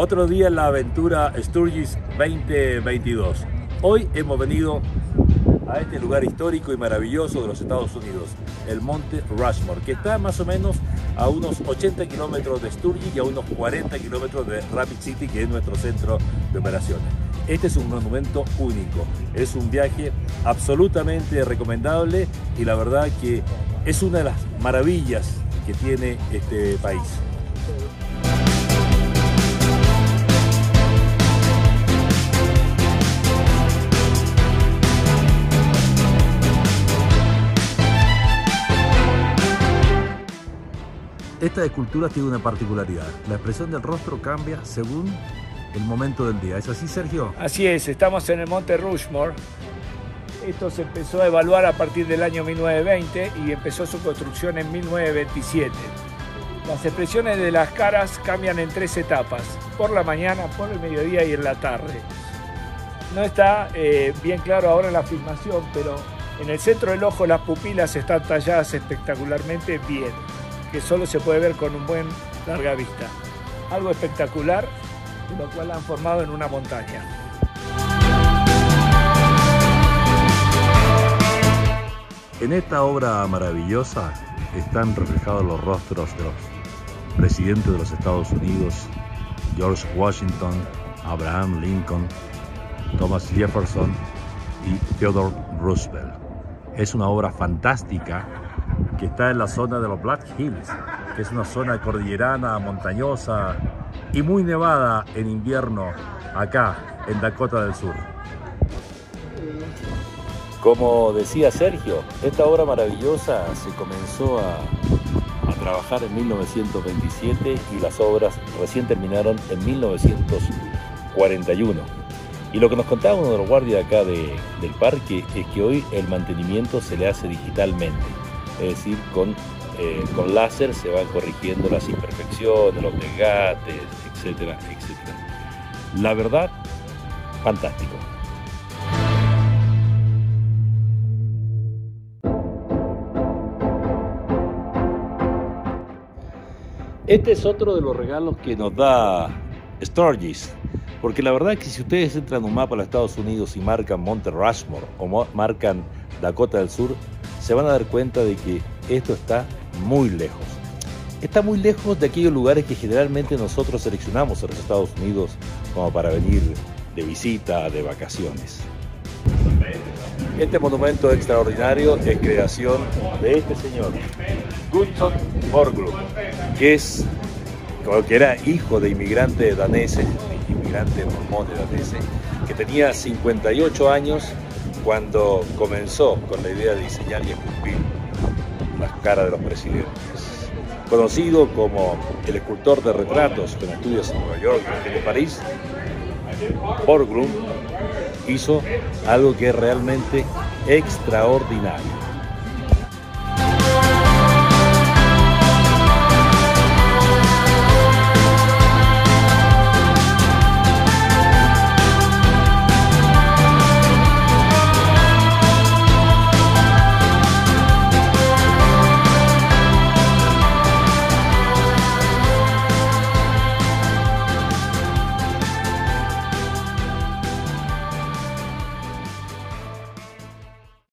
Otro día en la aventura Sturgis 2022. Hoy hemos venido a este lugar histórico y maravilloso de los Estados Unidos, el Monte Rushmore, que está más o menos a unos 80 kilómetros de Sturgis y a unos 40 kilómetros de Rapid City, que es nuestro centro de operaciones. Este es un monumento único, es un viaje absolutamente recomendable y la verdad que es una de las maravillas que tiene este país. Esta escultura tiene una particularidad. La expresión del rostro cambia según el momento del día. ¿Es así, Sergio? Así es, estamos en el Monte Rushmore. Esto se empezó a evaluar a partir del año 1920 y empezó su construcción en 1927. Las expresiones de las caras cambian en tres etapas, por la mañana, por el mediodía y en la tarde. No está eh, bien claro ahora la filmación, pero en el centro del ojo las pupilas están talladas espectacularmente bien que solo se puede ver con un buen larga vista. Algo espectacular, lo cual han formado en una montaña. En esta obra maravillosa están reflejados los rostros de los presidentes de los Estados Unidos, George Washington, Abraham Lincoln, Thomas Jefferson y Theodore Roosevelt. Es una obra fantástica que está en la zona de los Black Hills, que es una zona cordillerana, montañosa y muy nevada en invierno acá en Dakota del Sur. Como decía Sergio, esta obra maravillosa se comenzó a, trabajar en 1927 y las obras recién terminaron en 1941. Y lo que nos contaba uno de los guardias acá de, del parque es que hoy el mantenimiento se le hace digitalmente es decir, con, eh, con láser se van corrigiendo las imperfecciones, los desgastes, etcétera, etcétera. La verdad, fantástico. Este es otro de los regalos que nos da Sturgis, porque la verdad es que si ustedes entran en un mapa de Estados Unidos y marcan Monte Rushmore o marcan Dakota del Sur, se van a dar cuenta de que esto está muy lejos. Está muy lejos de aquellos lugares que generalmente nosotros seleccionamos en los Estados Unidos como para venir de visita, de vacaciones. Este monumento extraordinario es creación de este señor, Gustav Borglund, que es, que era hijo de inmigrantes daneses, inmigrantes mormones daneses, que tenía 58 años cuando comenzó con la idea de diseñar y esculpir las caras de los presidentes. Conocido como el escultor de retratos con estudios en Nueva York y en París, Borglund hizo algo que es realmente extraordinario.